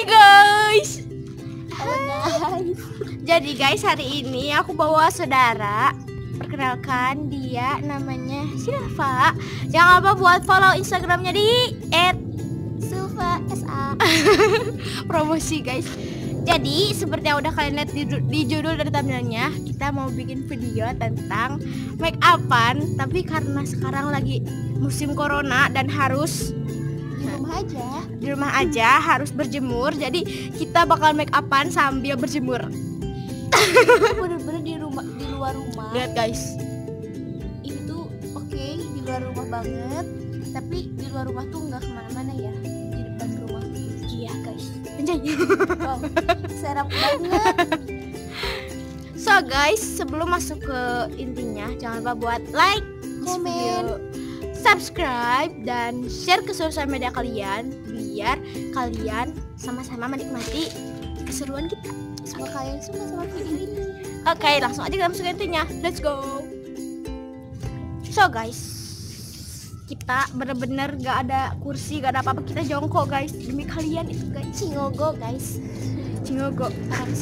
Hai guys. Halo guys. Jadi guys hari ini aku bawa saudara. Perkenalkan dia namanya Silva. Jangan lupa buat follow Instagramnya di Silva SA. promosi guys. Jadi seperti yang udah kalian lihat di, di judul dan thumbnailnya, kita mau bikin video tentang make upan. Tapi karena sekarang lagi musim corona dan harus rumah aja. di rumah aja harus berjemur jadi kita bakal make upan sambil berjemur Bener-bener di rumah di luar rumah. lihat guys Ini tuh oke di luar rumah banget. Tapi di luar rumah tuh nggak ke mana-mana ya. Di depan rumah. iya guys anjay Wow. Serap banget. so guys sebelum masuk ke intinya jangan lupa buat like video, subscribe dan share ke sosial media kalian biar kalian sama-sama menikmati keseruan kita Semoga kalian suka sama video ini. Oke, langsung aja kita masuk ke intinya. Let's go. So guys, kita bener-bener gak ada kursi, gak ada apa-apa. Kita jongkok guys demi kalian itu guys. Cingogo guys. Cingogo.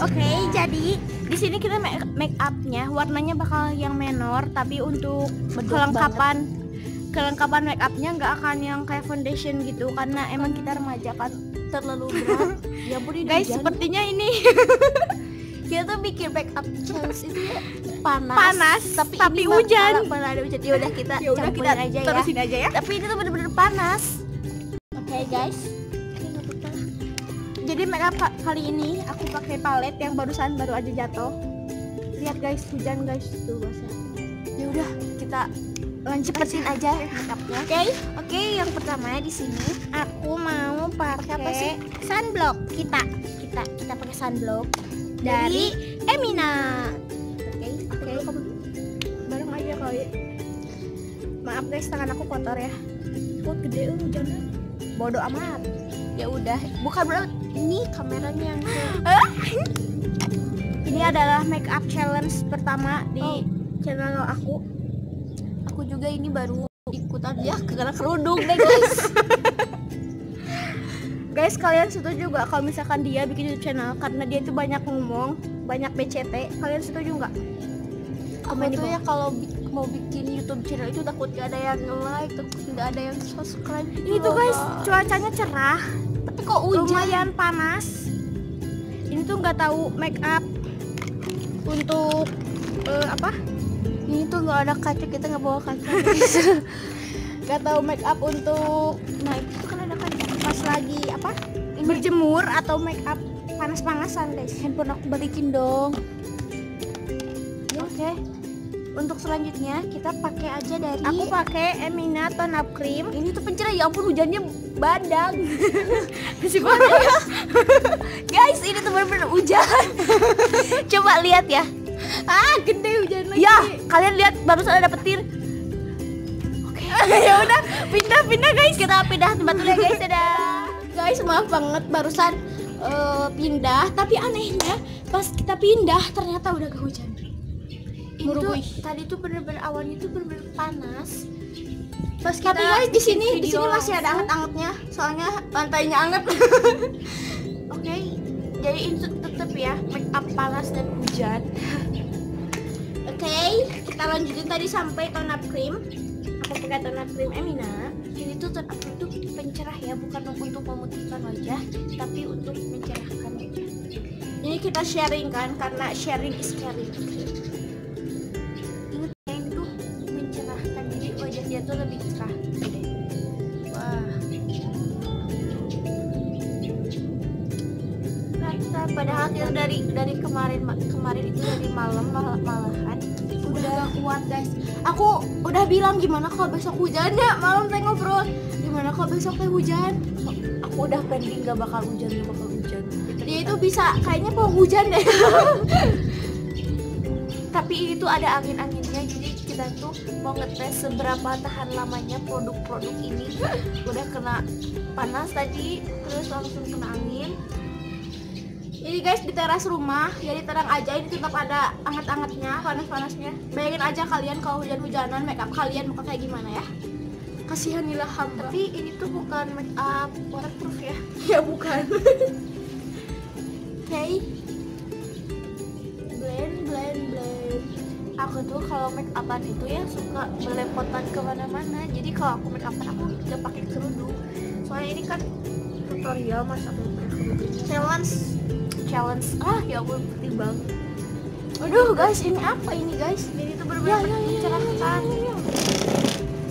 Oke, jadi di sini kita make, upnya warnanya bakal yang menor, tapi untuk kelengkapan kelengkapan make upnya nggak akan yang kayak foundation gitu karena emang kita remaja kan. terlalu berat. ya ampun Guys, hujan. sepertinya ini kita tuh bikin make up challenge itu panas, Panas, tapi ini hujan. pernah ada hujan. Ya udah kita ya udah kita aja ya. aja ya. Tapi ini tuh bener-bener panas. Oke guys, jadi make up ka- kali ini aku pakai palet yang barusan baru aja jatuh. Lihat guys, hujan guys tuh basah. Ya udah kita cepetin aja make upnya. Oke, Oke, yang pertama di sini aku mau pakai Siapa sih? sunblock kita kita kita pakai sunblock dari Emina. Oke, Oke, bareng aja kali. Maaf guys, tangan aku kotor ya. Kok gede eh, hujannya. Bodoh amat. ya udah. Bukan berarti ini kameranya yang Ini adalah make up challenge pertama di Oh. channel aku. Juga ini baru ikutan ya karena kerudung deh guys. Guys, kalian setuju gak kalau misalkan dia bikin YouTube channel karena dia itu banyak ngomong, banyak BCT? Kalian setuju nggak? Komen tuh bawah. ya kalau mau bikin YouTube channel itu takut gak ada yang like, takut gak ada yang subscribe. Ini tuh guys, cuacanya cerah, tapi kok hujan? lumayan panas. Ini tuh nggak tahu make up untuk eh, apa? Ini tuh nggak ada kaca, kita nggak bawa kaca. Nggak tahu make up untuk nah itu kan ada kaca. pas lagi apa? Berjemur atau make up panas-panasan guys. Handphone aku balikin dong. Oke. Untuk selanjutnya kita pakai aja dari Aku pakai Emina Tone Up Cream. ini tuh pencerah ya ampun hujannya badang. Masih ya. Guys, ini tuh bener-bener hujan. Coba lihat ya. Ah, gede hujan lagi. Ya, kalian lihat barusan ada petir. ya udah, pindah-pindah guys. Kita pindah tempat dulu ya guys, dadah. Guys, maaf banget barusan eh, pindah, tapi anehnya pas kita pindah ternyata udah kehujan. Ini tuh Merubuh. tadi tuh bener-bener awalnya tuh bener-bener panas. Pas kita tapi guys di sini di sini masih ada anget-angetnya, soalnya lantainya anget. Oke, jadi itu tetap ya make up panas dan hujan. Oke, kita lanjutin tadi sampai tone up cream. Aku pakai tone up cream Emina. Ini tuh tetap itu pencerah ya, bukan untuk memutihkan wajah, tapi untuk mencerahkan wajah. Ini kita sharing kan karena sharing is caring. Tuh mencerahkan jadi wajah dia tuh lebih cerah. Wah. Kata padahal kita dari dari kemarin kemarin itu dari malam malah malahan Udah kuat guys. Aku udah bilang gimana kalau besok hujan ya malam teh ngobrol. Gimana kalau besok teh hujan? aku udah pending gak bakal hujan gak bakal hujan. Dia itu bisa kayaknya mau hujan deh. Tapi ini tuh ada angin-anginnya jadi kita tuh mau ngetes seberapa tahan lamanya produk-produk ini udah kena panas tadi terus langsung kena angin jadi guys di teras rumah ya jadi terang aja ini tetap ada anget-angetnya, panas-panasnya. Bayangin aja kalian kalau hujan-hujanan make up kalian muka kayak gimana ya? Kasihanilah hamba. Tapi ini tuh bukan make up waterproof ya? Ya bukan. Oke. okay. Blend, blend, blend. Aku tuh kalau make upan itu ya suka melepotan ke mana-mana. Jadi kalau aku make upan aku udah pakai kerudung. Soalnya ini kan tutorial masak kerudung. Challenge challenge. Ah ya ampun putih banget. Aduh guys ini apa ini guys? Ini tuh ya benar-benar ya ya, ya, mencerahkan ya, ya.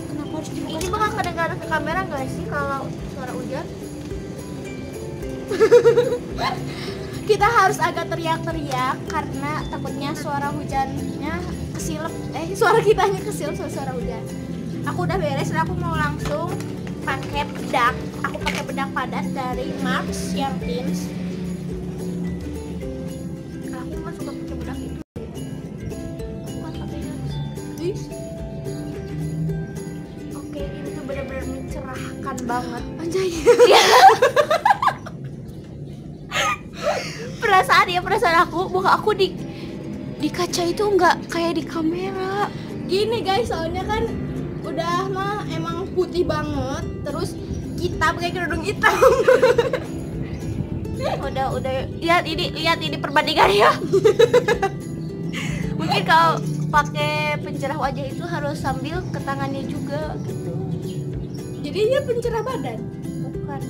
kenapa harus ini bakal kedengaran ke kamera nggak sih kalau suara hujan kita harus agak teriak-teriak karena takutnya suara hujannya kesilep. Eh suara kitanya kesilep sama suara hujan. Aku udah beres dan aku mau langsung pakai bedak. Aku pakai bedak padat dari Mars yang Teens perasaan aku di di kaca itu nggak kayak di kamera. Gini guys soalnya kan udah mah emang putih banget terus kita pakai kerudung hitam. Udah udah lihat ini lihat ini perbandingan ya mungkin kalau pakai pencerah wajah itu harus sambil ke tangannya juga gitu. Jadi dia pencerah badan? Bukan.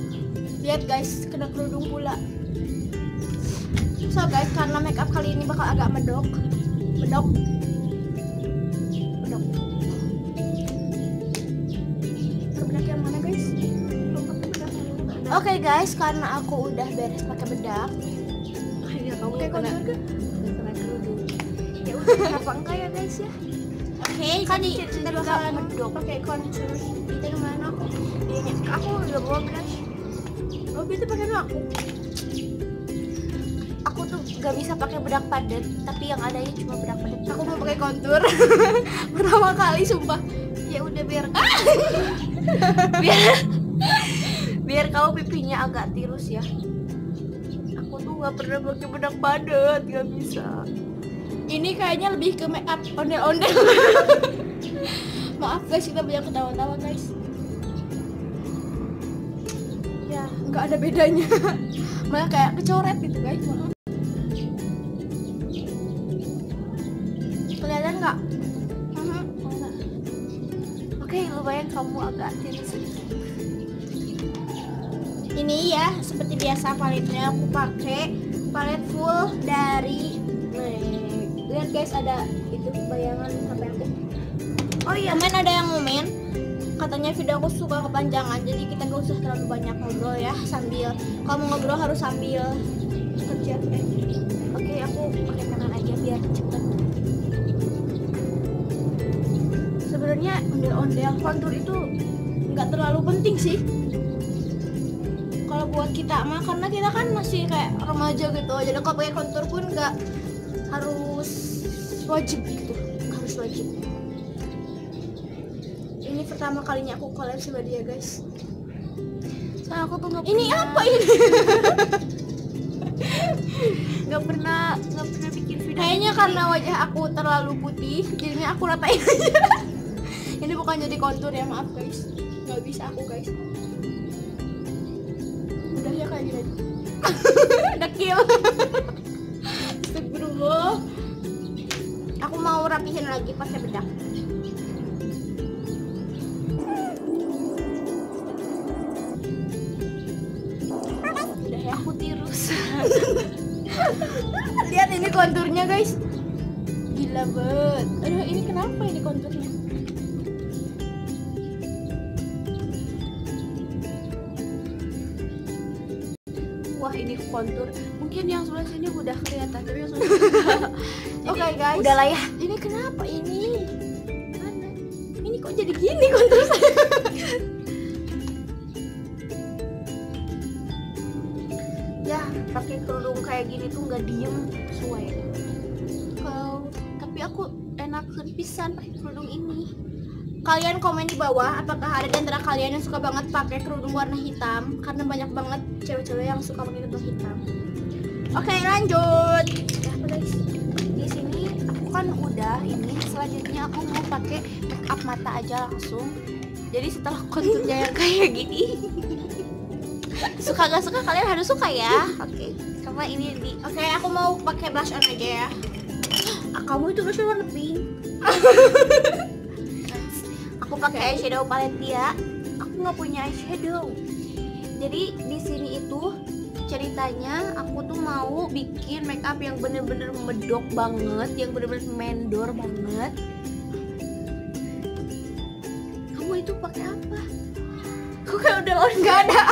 Lihat guys kena kerudung pula so guys karena make up kali ini bakal agak medok. Medok. Medok. Bedak yang mana guys? Oke guys karena aku udah beres pakai bedak. Ya kamu Oke, kena kena kerudung. Ya udah kenapa enggak ya guys ya? Oke Kan jadi kita bakalan medok. pakai contour kita ke mana Iya, aku udah bawa brush oh itu pakai aku aku tuh gak bisa pakai bedak padat tapi yang adanya cuma bedak padat. Aku mau pakai kontur. Pertama kali sumpah. Ya udah biar biar biar kau pipinya agak tirus ya. Aku tuh nggak pernah pakai bedak padat nggak bisa. Ini kayaknya lebih ke make up ondel-ondel. Maaf guys kita banyak ketawa-tawa guys. Ya. Nggak ada bedanya. Malah kayak kecoret gitu guys. maaf oke lumayan kamu agak tirus ini ya seperti biasa paletnya aku pakai palet full dari lihat guys ada itu bayangan HP aku. Oh iya. Kemarin ada yang ngomen katanya video aku suka kepanjangan jadi kita gak usah terlalu banyak ngobrol ya sambil kalau mau ngobrol harus sambil kerja. eh. Sebenarnya ondel-ondel kontur itu nggak terlalu penting sih. Kalau buat kita mah karena kita kan masih kayak remaja gitu jadi kalau pakai kontur pun nggak harus wajib gitu harus wajib. Ini pertama kalinya aku collab sama dia guys. Soalnya aku tuh nggak ini pernah- apa ini? Nggak pernah nggak pernah bikin video. Kayaknya karena wajah aku terlalu putih jadinya aku ratain aja ini bukan jadi kontur ya maaf guys. Nggak bisa aku guys. Udah ya kayak gini. Dekil Astagfirullah. Aku mau rapihin lagi pakai bedak. Udah ya. Aku tirus. Lihat ini konturnya guys. Gila banget. Aduh ini kenapa ini konturnya kontur. Mungkin yang sebelah sini udah kelihatan tapi yang sebelah sini oke Jadi, guys udah lah ya. Ini kenapa ini? Mana? Ini kok jadi gini kontur saya? Ya pakai kerudung kayak gini tuh nggak diem sesuai. Kalau tapi aku enak pisan pakai kerudung ini kalian komen di bawah apakah ada di antara kalian yang suka banget pakai kerudung warna hitam? Karena banyak banget cewek-cewek yang suka pakai kerudung hitam. Oke lanjut. Ya guys? Di sini aku kan udah ini selanjutnya aku mau pakai make up mata aja langsung. Jadi setelah konturnya yang kayak gini suka gak suka kalian harus suka ya? Oke karena ini di oke aku mau pakai blush on aja ya. Ah, kamu itu blush warna pink pakai eyeshadow palette dia aku nggak punya eyeshadow. Jadi di sini itu ceritanya aku tuh mau bikin makeup yang bener-bener medok banget yang bener-bener mendor banget. Kamu itu pakai apa? Kok kayak udah nggak ada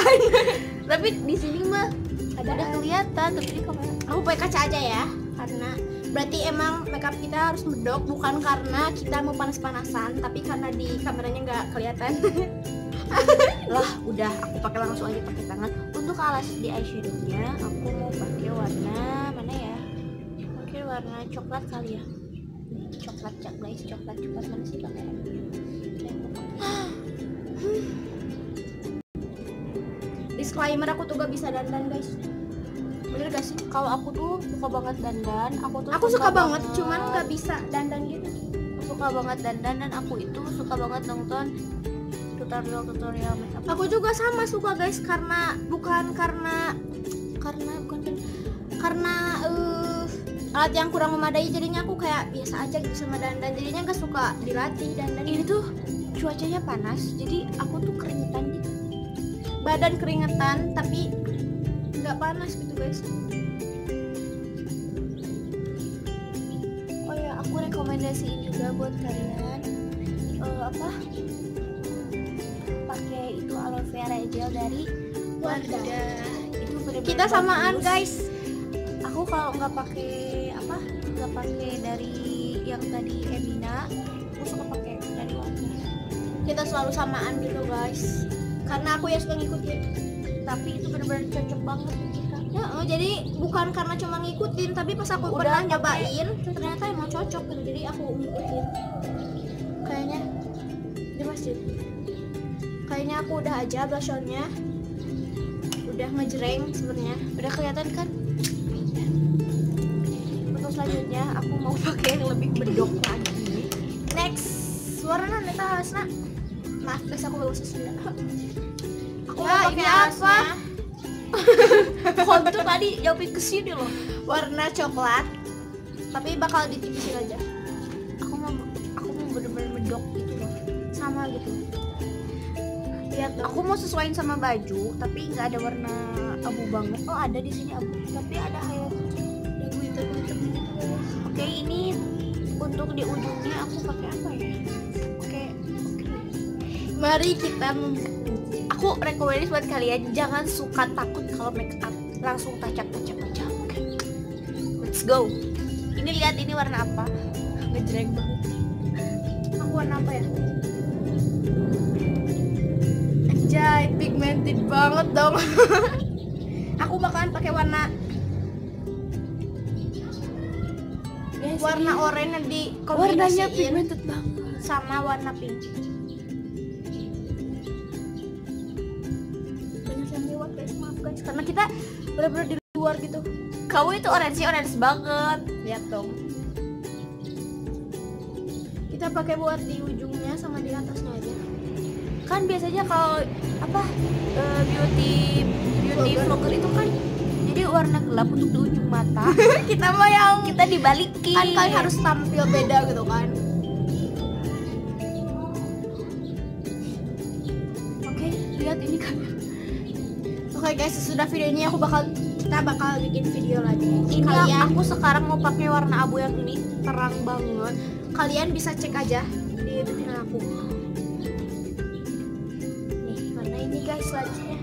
tapi di sini mah ada kelihatan tapi kamera Aku pakai kaca aja ya, karena berarti emang makeup kita harus medok bukan karena kita mau panas-panasan, tapi karena di kameranya nggak kelihatan. lah udah aku pakai langsung aja pakai tangan. Untuk alas di eyeshadownya aku mau pakai warna mana ya? Mungkin warna coklat kali ya. Coklat cak guys coklat. Coklat mana sih pakai Disclaimer aku tuh gak bisa dandan guys. Bener gak sih? kalau aku tuh suka banget dandan aku tuh Aku suka banget, cuman nggak bisa dandan gitu. suka banget dandan dan aku itu suka banget nonton tutorial tutorial makeup. Aku juga sama suka guys karena bukan karena karena bukan kan- karena eh, alat yang kurang memadai. Jadinya aku kayak biasa aja gitu sama dandan. Jadinya nggak suka dilatih dandan. Ini tuh cuacanya panas jadi aku tuh keringetan gitu. Badan keringetan tapi nggak panas gitu guys Oh ya, aku rekomendasiin juga buat kalian eh, apa? Pakai itu aloe vera gel dari Wadah. Itu bener-bener kita samaan bagus. guys Aku kalau nggak pakai apa? Nggak pakai dari yang tadi Emina, aku suka pakai dari Wadah. kita selalu samaan gitu guys karena aku ya suka ngikutin Tapi itu bener-bener cocok banget kita. ya oh, jadi bukan karena cuma ngikutin tapi pas aku Udah pernah nyobain ternyata emang cocok gitu. Jadi aku ngikutin. Kayaknya di masjid. Kayaknya aku udah aja blush on-nya udah ngejreng sebenarnya. Udah kelihatan kan? Untuk selanjutnya aku mau pakai yang lebih bedok lagi. next. Warna neta alasna maaf guys aku gak usah Sunda aku Ya, mau pakai apa? tuh tadi jawabin ke sini loh. warna coklat tapi bakal ditipisin aja Aku mau aku mau bener-bener medok gitu loh. sama gitu lihat dong Aku mau sesuaiin sama baju, tapi nggak ada warna abu banget. Oh ada di sini abu, tapi ada highlight. glitter glitter gitu. Oke ini untuk di ujungnya aku pakai apa ya? Oke, mari kita aku rekomendasi buat kalian jangan suka takut kalau make up langsung tacap tacap tacap. Oke. Let's go. Ini lihat ini warna apa? Ngejreng banget. aku warna apa ya anjay pigmented banget dong aku bakalan pakai warna Guys, warna oranye yang warnanya pigmented banget. sama warna pink guys karena kita benar-benar di luar gitu. Kamu itu orange orange banget. lihat dong. Kita pakai buat di ujungnya sama di atasnya aja. Kan biasanya kalau apa eh, beauty beauty Vlogger. itu kan jadi warna gelap untuk di ujung mata. Kita mah yang kita dibalikin. Kan kalian harus tampil beda gitu kan guys sesudah video ini aku bakal kita bakal bikin video lagi. Ini kalian aku sekarang mau pakai warna abu yang ini terang banget. Kalian bisa cek aja di channel aku. Nih warna ini guys selanjutnya.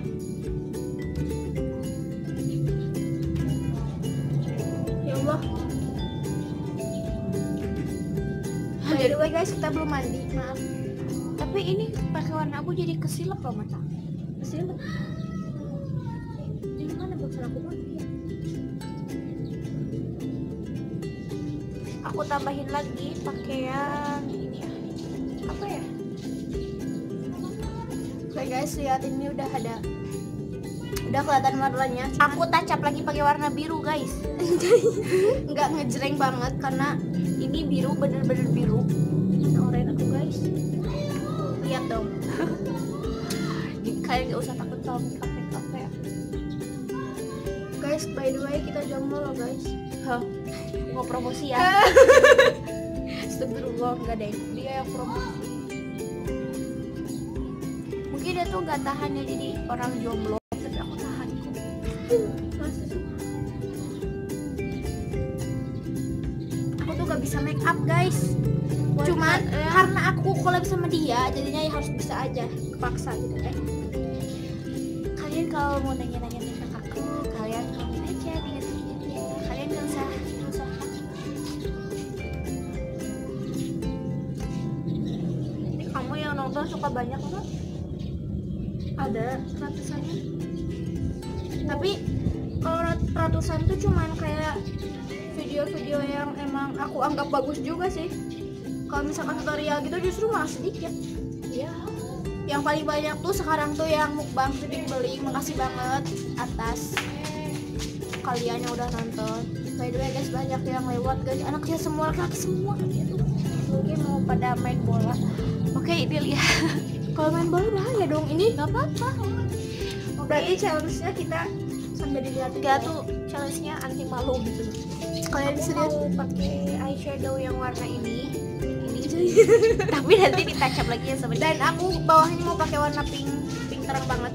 Ya Allah. By the way guys kita belum mandi maaf. Tapi ini pakai warna abu jadi kesilap loh mata. Ke sini aku tambahin lagi pakai yang ini ya. Apa ya? Oke guys lihat ini udah ada udah kelihatan warnanya. Cuman aku tancap lagi pakai warna biru guys. Nggak ngejreng banget karena ini biru bener-bener biru. Oranye aku guys. Lihat dong. Kalian gak usah takut kalau make up make up ya guys by the way kita jomblo loh guys. Hah, mau promosi ya Astagfirullah enggak deh dia yang promosi. Mungkin dia tuh nggak tahan ya jadi orang jomblo. Tapi aku tahan kok. Aku tuh gak bisa make up guys. Cuman karena aku collab sama dia jadinya ya harus bisa aja kepaksa gitu kan kalian kalau mau nanya-nanya suka banyak nggak ada ratusannya tapi kalau rat- ratusan tuh cuman kayak video-video yang emang aku anggap bagus juga sih. Kalau misalkan tutorial gitu justru malah sedikit. Iya. yang paling banyak tuh sekarang tuh yang mukbang sering beli. Makasih banget atas kalian yang udah nonton. By the way guys banyak yang lewat guys. Anak kecil semua laki semua. Gitu mungkin mau pada main bola Oke, ini lihat. kalau main bola bahaya dong ini Gak apa-apa. berarti challenge-nya kita sambil dilihat Enggak tuh challenge-nya anti malu gitu. kalian lihat mau pakai eyeshadow yang warna ini. Ini. Tapi nanti ditacap lagi ya sama dan aku bawahnya mau pakai warna pink pink terang banget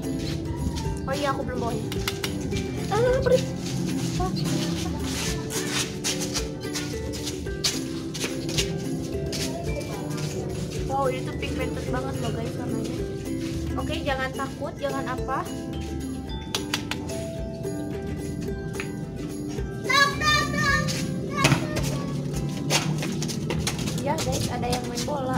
Oh iya, aku belum bawahnya. ah perih ini tuh pigmented banget loh guys warnanya. Oke, jangan takut, jangan apa. Ya guys, ada yang main bola.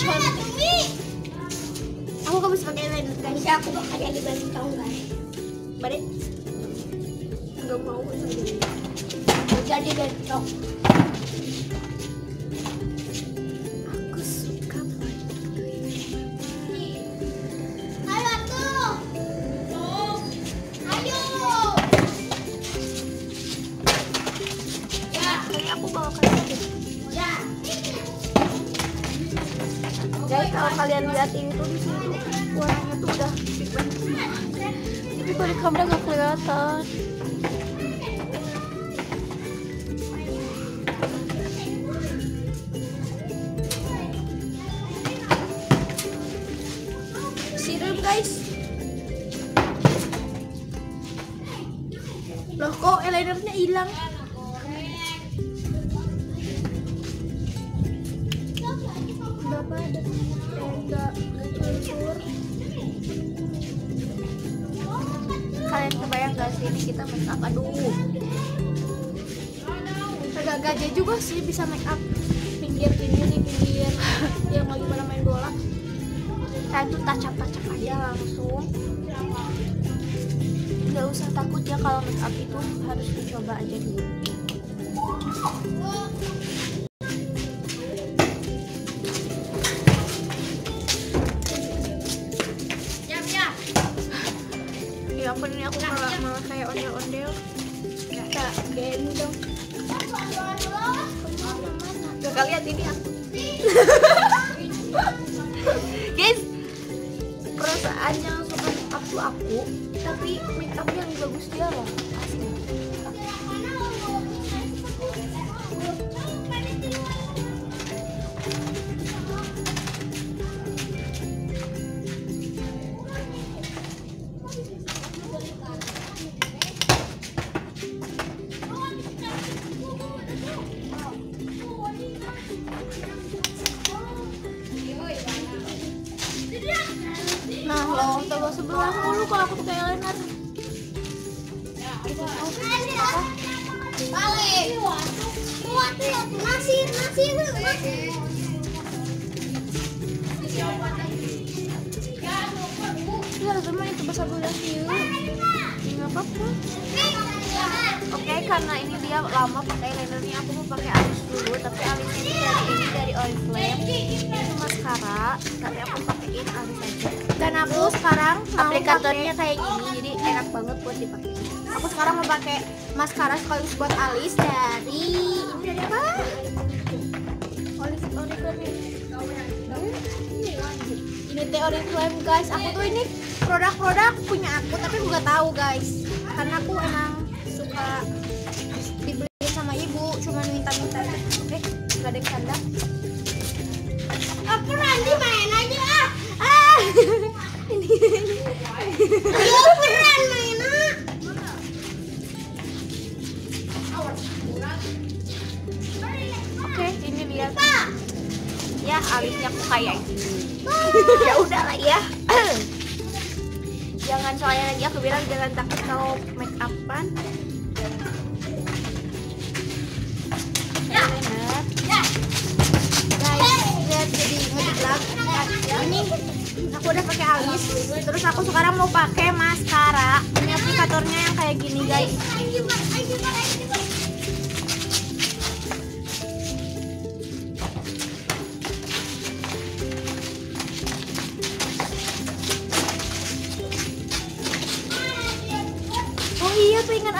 Cantik aku bisa pakai eyeliner guys aku bakal jadi balik tau gak balik Nggak mau. jadi bentrok Kalian kebayang gak sih ini kita make up? Aduh, agak gajah juga sih bisa make up pinggir ini di pinggir yang lagi pada main bola saya tuh tacap-tacap aja langsung. Gak usah takut ya kalau make up itu harus dicoba aja dulu. Banget buat dipakai. Aku sekarang mau pakai maskara sekaligus buat alis dari ini dari apa ini teh Oriflame guys. Aku tuh ini produk-produk punya aku tapi aku nggak tahu guys. Karena aku emang suka kayak gini. Ya udah lah ya. Jangan soalnya lagi aku bilang jangan takut kalau make upan. Ya. Guys lihat jadi ini aku udah pakai alis. Terus aku sekarang mau pakai maskara. Ini aplikatornya yang kayak gini guys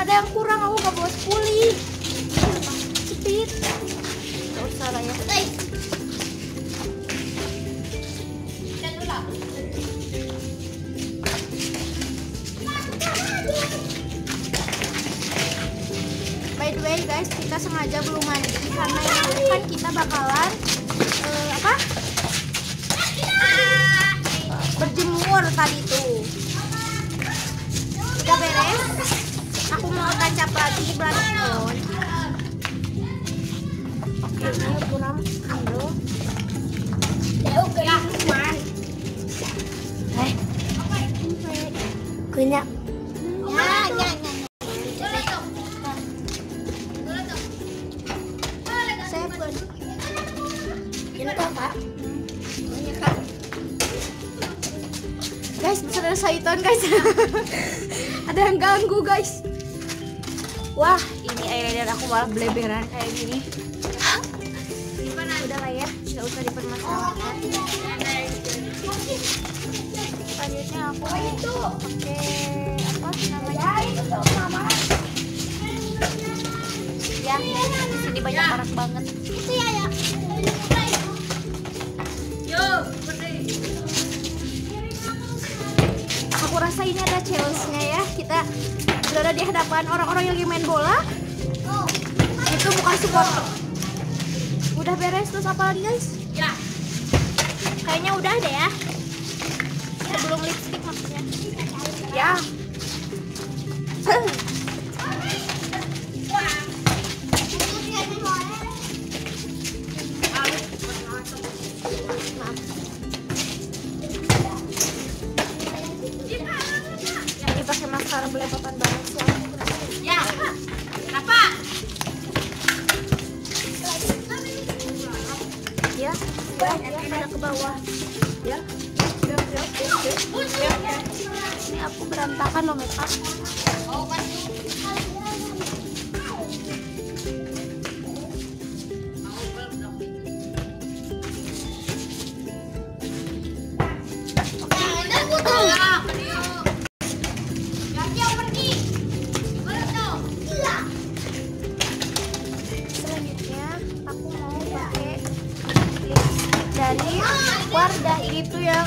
ada yang kurang aku nggak bawa spuli cepit. Nggak usah lah ya. By the way guys, kita sengaja belum mandi karena ini kan kita bakalan guys. ada yang ganggu guys. wah ini eyeliner aku malah beleberan kayak gini. Udah lah ya nggak usah dipermasalahkan. Selanjutnya aku pakai apa namanya? Ya di sini banyak orang banget berada di hadapan orang-orang yang lagi main bola. Itu bukan supporter. Udah beres terus apa lagi guys? ya Kayaknya udah deh ya. Sebelum lipstick maksudnya. ya bawah. Ya. Ya ya ya ya ini aku berantakan loh make dari Wardah ini tuh yang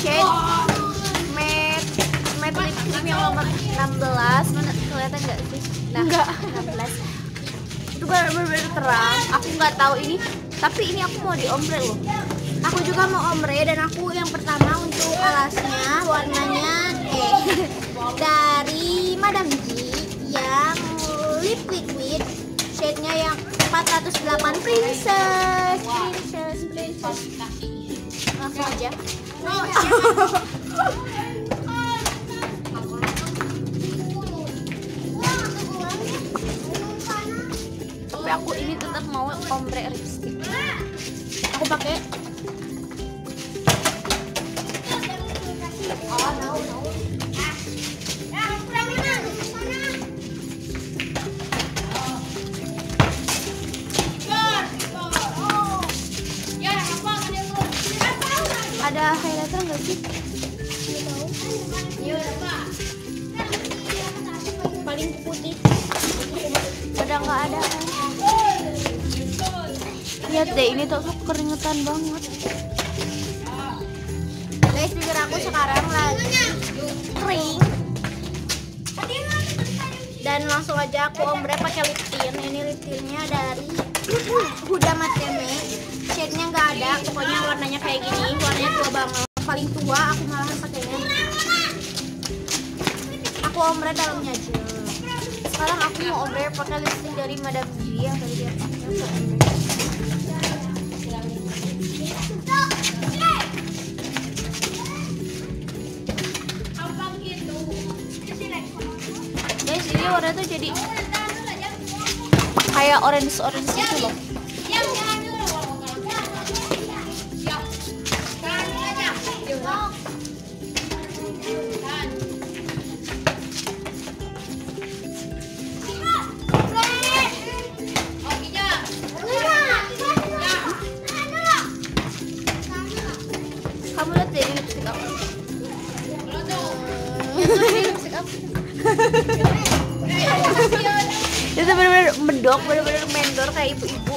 shade matte matte lip cream yang nomor 16 mana kelihatan nggak sih? Nah Nggak. 16 itu benar-benar terang. Aku nggak tahu ini tapi ini aku mau di ombre loh. Aku juga mau ombre dan aku yang pertama untuk alasnya warnanya eh dari Madame G yang lip liquid shade-nya yang 408 princess. Princess princess. Langsung aja. Tapi aku ini tetap mau ombre lipstick aku pakai keringetan banget. guys bibir aku sekarang lagi kering. Dan langsung aja aku ombre pakai lip tint. Ini lip tintnya dari Huda Mateme. Shade nya nggak ada pokoknya warnanya kayak gini. Warnanya tua banget. Paling tua aku malah pakainya aku ombre dalamnya aja. Sekarang aku mau ombre pakai lipstick dari Madame G yang tadi dia pakai. Guys ini warna tuh jadi kayak orange orange gitu loh. Mendok, bener-bener mendor kayak ibu-ibu.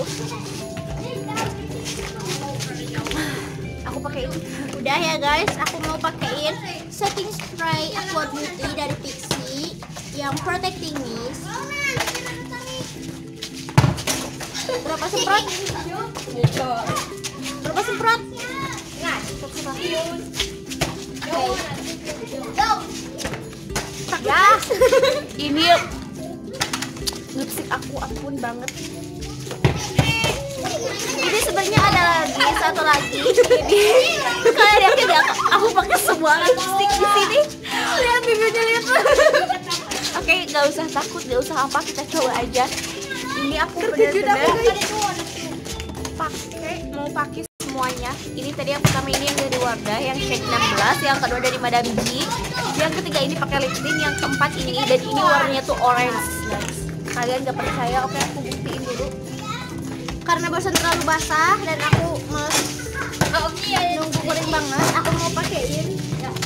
Aku pakai ini. Udah ya guys, aku mau pakein setting spray Aqua Beauty dari Pixi yang protecting mist. Berapa semprot? Berapa semprot? Ya, ini lipstick aku ampun banget. Ini sebenarnya ada lagi satu lagi. Ini kalian yakin ya aku, aku pakai semua lipstick di sini? Lihat bibirnya lihat. Oke, nggak usah takut, nggak usah apa, kita coba aja. Ini aku bener-bener pakai mau pakai semuanya. Ini tadi yang pertama ini yang dari Wardah, yang shade 16, yang kedua dari Madame G, yang ketiga ini pakai lip tint, yang keempat ini dan ini warnanya tuh orange, guys. Kalian nggak percaya? Oke, aku buktiin dulu. Karena barusan terlalu basah dan aku nunggu kering banget, aku mau pakein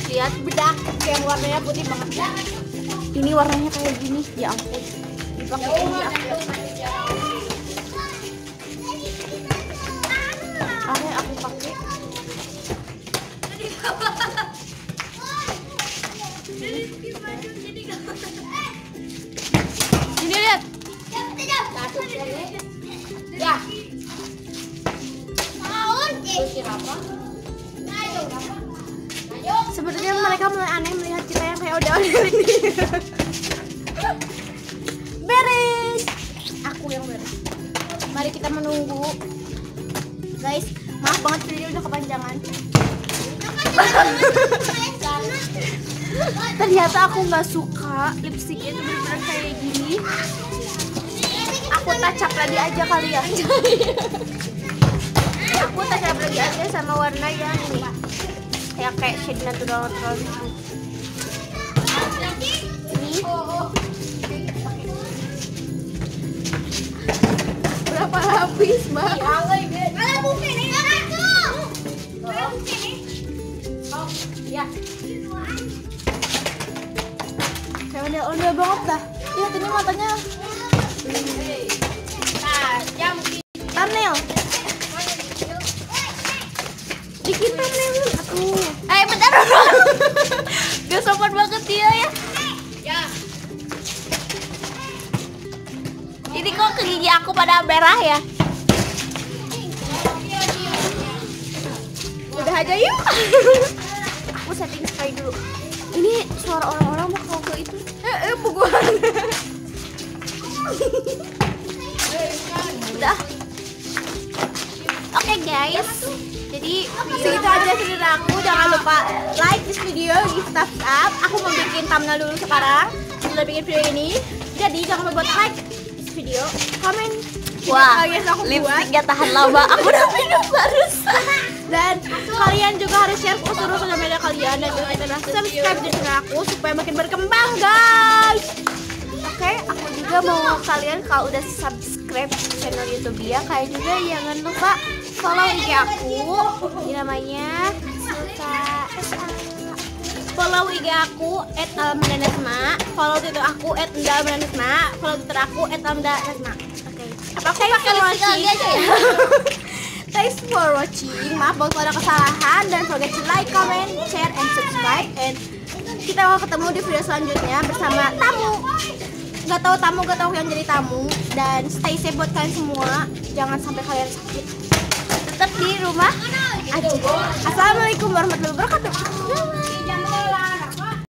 Lihat, bedak yang warnanya putih banget. ini warnanya kayak gini. Ya ampun. Dipakai. Oke, aku pakai. Ya. Sebenarnya mereka mulai aneh melihat kita yang kayak udah ini. beres. Aku yang beres. Mari kita menunggu. Guys, maaf banget video udah kepanjangan. Ternyata aku nggak suka lipstiknya itu benar kayak gini. Aku tacap lagi aja kali ya. aku tacap lagi aja sama warna yang ini. Yang kayak shade natural natural gitu. Ini Berapa lapis, Mbak? Kayak ondel-ondel banget dah. Lihat ini matanya. Thumbnail. Bikin thumbnail. Aduh. Eh bentar Gak sopan banget dia ya Ini kok ke gigi aku pada merah ya Udah aja yuk. Aku setting spray dulu Ini suara orang-orang mau ke itu Eh, eh, bukuan. Udah Oke guys Jadi Segitu aja cerita aku. Jangan lupa like this video, give thumbs up. Aku mau bikin thumbnail dulu sekarang. Setelah bikin video ini. Jadi jangan lupa buat like this video, komen Wah, video yang aku buat. lipstiknya tahan lama Aku udah minum barusan Dan kalian juga harus share ke seluruh sosial media kalian dan juga subscribe di channel aku supaya makin berkembang guys. Oke, aku juga mau kalian kalau udah subscribe channel YouTube dia, kalian juga jangan lupa follow IG aku. Ini namanya Suka Follow IG aku @almandanasma follow twitter aku @nda_resna follow twitter aku @nda_resna oke Apa aku pakai lagi aja ya? Thanks for watching. Maaf kalau ada kesalahan dan forget to like, comment, share, and subscribe. And kita mau ketemu di video selanjutnya bersama tamu. Gak tahu tamu, gak tahu yang jadi tamu. Dan stay safe buat kalian semua. Jangan sampai kalian sakit. Tetap di rumah aja. Assalamualaikum warahmatullahi wabarakatuh.